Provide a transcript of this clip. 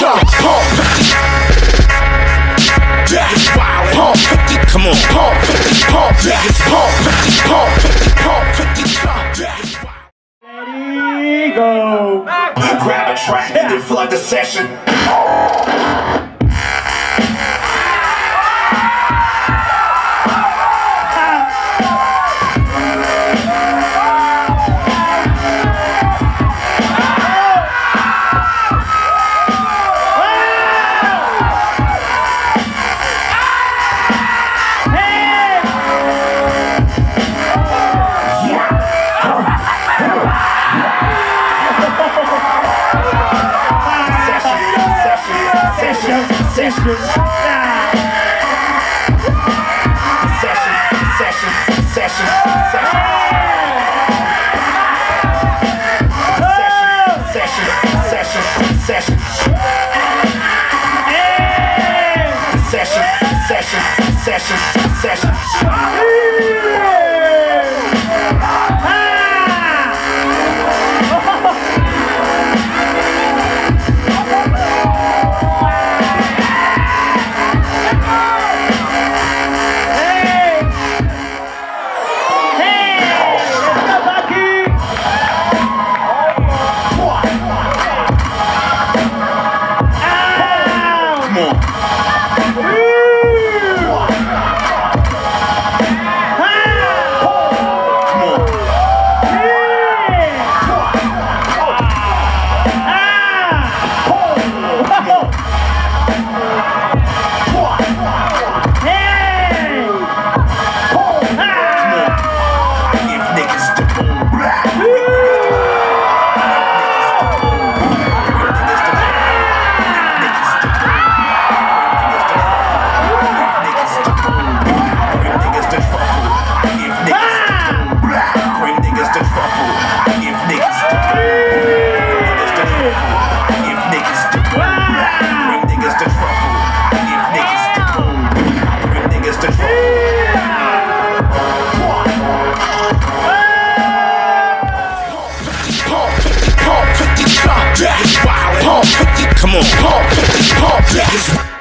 chop, pump 50. Yeah, wild. Pump 50, come on. Pump 50, pump, it's pump 50, pump 50, pump 50, chop. Yeah, wild. Ready, go. Grab a track and flood the session. session. Session, session, session. Possession. Possession. Possession, possession, possession. Possession, possession, possession, possession. Ah! Come on. Come on.